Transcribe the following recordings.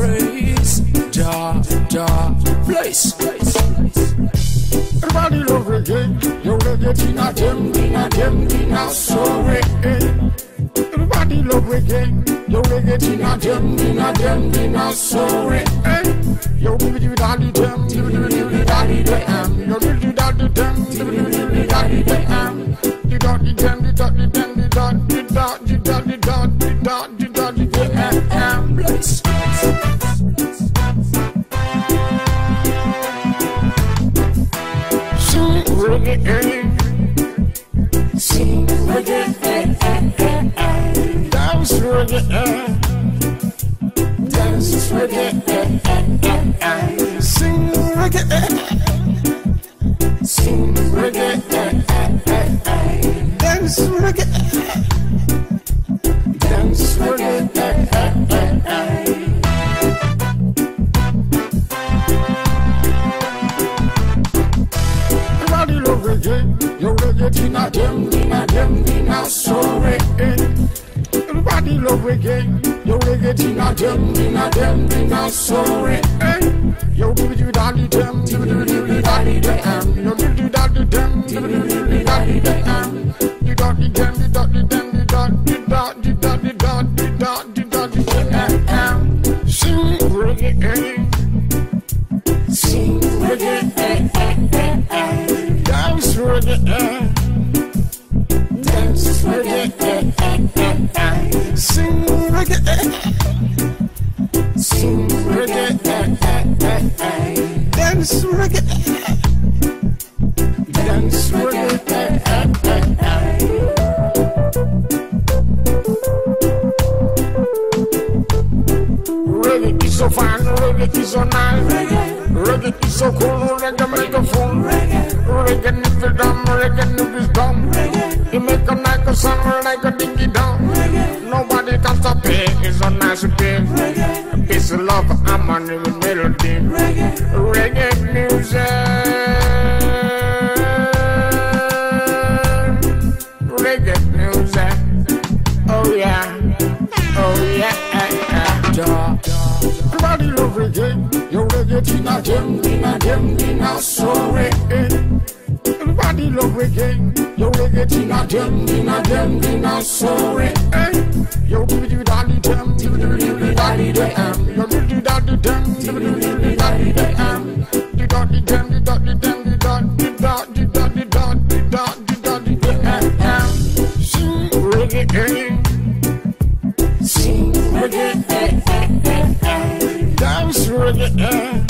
praise Jah, Jah, place, place, place, place. Everybody love reggae, yo reggae dinna dem, dinna dem, dinna sorry. Everybody love reggae, yo reggae dinna dem, dinna dem, dinna sorry. Yo, give it, give it, daddy dem, give it, give it, daddy dem, yo, give it, Sing reggae, dance reggae, love reggae, yo reggae tina dem, tina dem, tina sorry. Everybody love reggae, yo reggae tina dem, tina dem, tina sorry. Yo give it daddy dem, it give it daddy dem, yo give it daddy dem, it give it daddy dem. The daddy dem, the daddy dem, the daddy daddy daddy daddy daddy daddy dem. Sing reggae. Sing reggae, dance reggae, uh, dance reggae, uh, sing reggae, uh, sing dance dance reggae. Is so fun, reggae is so nice. Reggae is so cool, reggae make a fun. Reggae never dumb, reggae dumb. You make a like a summer like a dingy dong. Nobody can stop it, it's so nice to be. A piece love, I'm on the melody. Reggae music. Reggae music. Oh yeah. Oh yeah. Everybody love reggae, yo reggae tina tina dem, tina sorry. Everybody love reggae, yo reggae tina dem, tina dem, tina sorry. Yo give it daddy dem, give it give it daddy dem, yo give it daddy dem, give it give it daddy dem. The daddy dem, the daddy dem, the daddy daddy daddy daddy daddy daddy dem. Sing reggae. Eh, eh, eh. Sing reggae, dance reggae,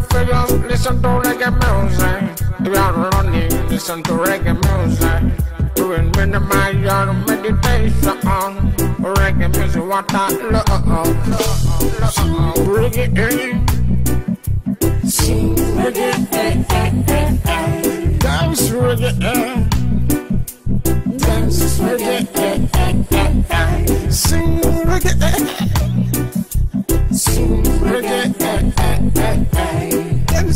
Y'all listen to reggae music. Y'all running, listen to reggae music. You will minimize your meditation. Reggae music, what I love. Sing reggae. Dance reggae. Dance reggae. Sing reggae.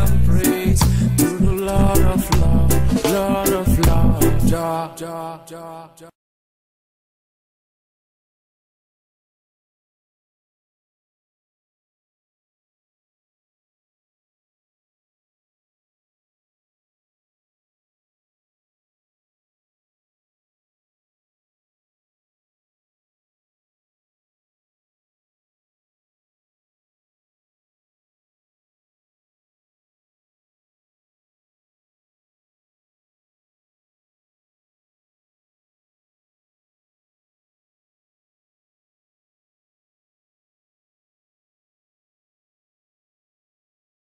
and praise. To the Lord of love, Lord of love, Jah, Jah, Jah, Jah.